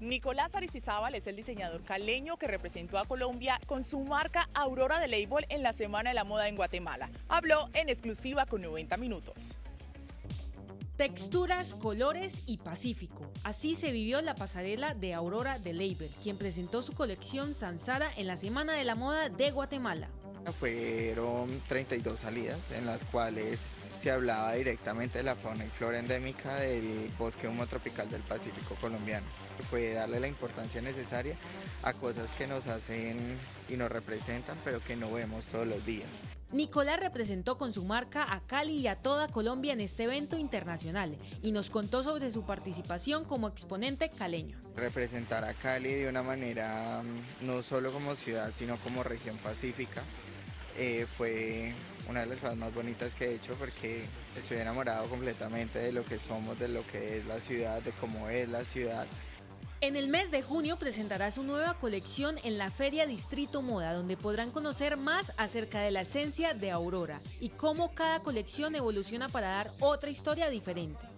Nicolás Aristizábal es el diseñador caleño que representó a Colombia con su marca Aurora de Label en la Semana de la Moda en Guatemala. Habló en exclusiva con 90 minutos. Texturas, colores y pacífico. Así se vivió la pasarela de Aurora de Label, quien presentó su colección Sansara en la Semana de la Moda de Guatemala. Fueron 32 salidas en las cuales se hablaba directamente de la fauna y flora endémica del bosque tropical del Pacífico colombiano. Fue darle la importancia necesaria a cosas que nos hacen y nos representan, pero que no vemos todos los días. Nicolás representó con su marca a Cali y a toda Colombia en este evento internacional y nos contó sobre su participación como exponente caleño. Representar a Cali de una manera mm, no solo como ciudad, sino como región pacífica, eh, fue una de las cosas más bonitas que he hecho porque estoy enamorado completamente de lo que somos, de lo que es la ciudad, de cómo es la ciudad. En el mes de junio presentará su nueva colección en la Feria Distrito Moda, donde podrán conocer más acerca de la esencia de Aurora y cómo cada colección evoluciona para dar otra historia diferente.